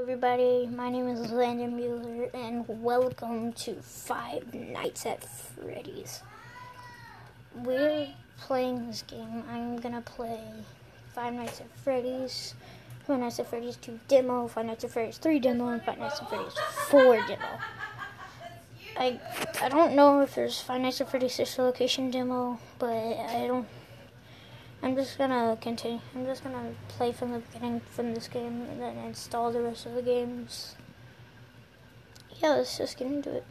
everybody, my name is Landon Mueller, and welcome to Five Nights at Freddy's. We're playing this game. I'm gonna play Five Nights at Freddy's, Five Nights at Freddy's 2 demo, Five Nights at Freddy's 3 demo, and Five Nights at Freddy's 4 demo. I I don't know if there's Five Nights at Freddy's Sister Location demo, but I don't. I'm just gonna continue. I'm just gonna play from the beginning from this game and then install the rest of the games. Yeah, let's just get into it.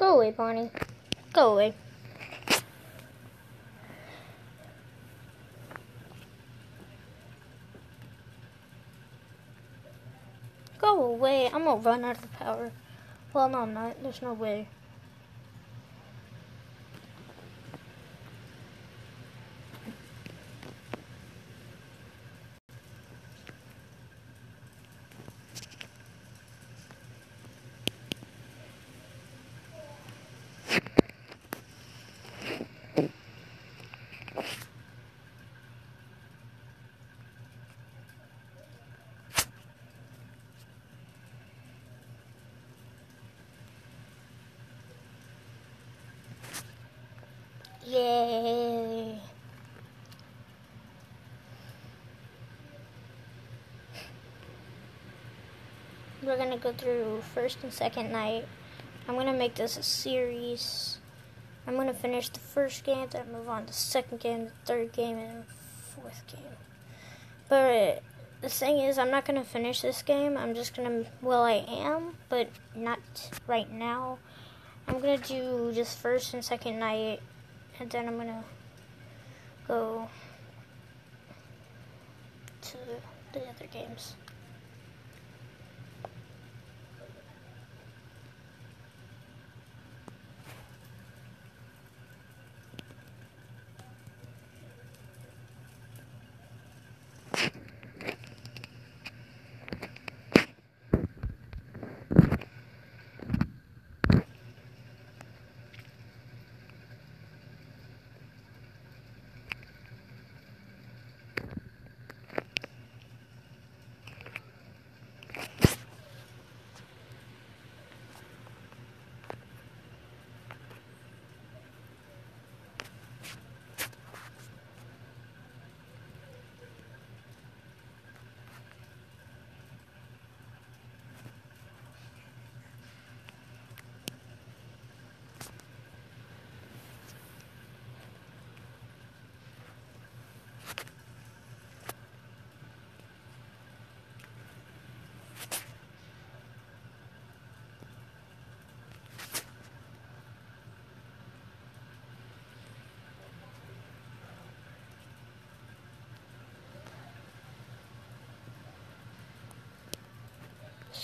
Go away, Bonnie. Go away. Go away. I'm gonna run out of power. Well, no, not. There's no way. Yay! We're gonna go through first and second night. I'm gonna make this a series. I'm gonna finish the first game, then move on to second game, the third game, and fourth game. But the thing is, I'm not gonna finish this game. I'm just gonna, well, I am, but not right now. I'm gonna do just first and second night and then I'm gonna go to the other games.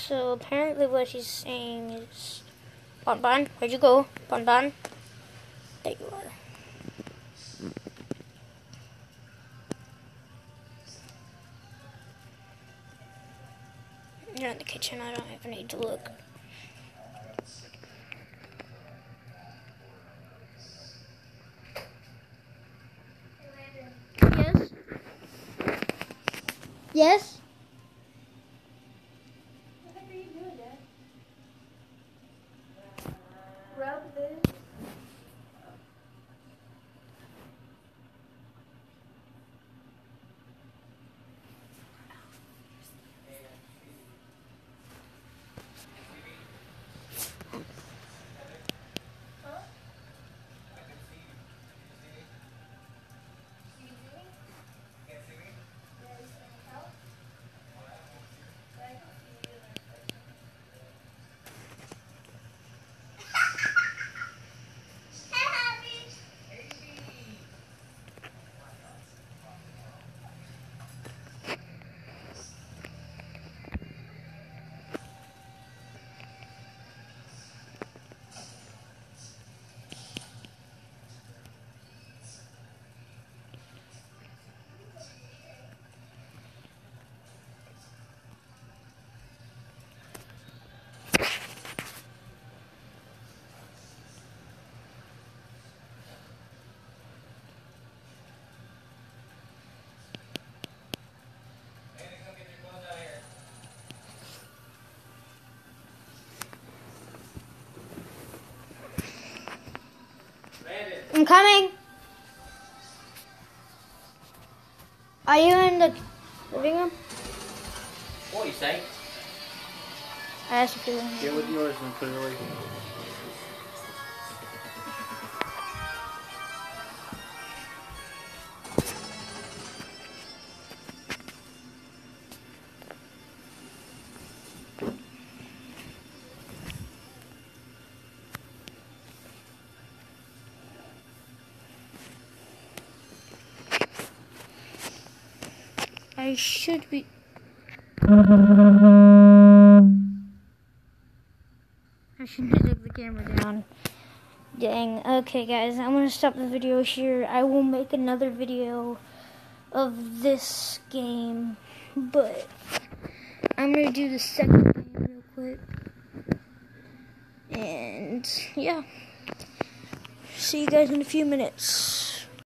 So apparently what she's saying is, Bon Bon, where'd you go? Bon Bon? There you are. You're in the kitchen, I don't even need to look. Yes? Yes? Rub this. I'm coming. Are you in the living room? What you say? I asked if you were in the Get with yours and put it away. I should be. I should take the camera down. Dang. Okay, guys, I'm gonna stop the video here. I will make another video of this game, but I'm gonna do the second game real quick. And yeah. See you guys in a few minutes.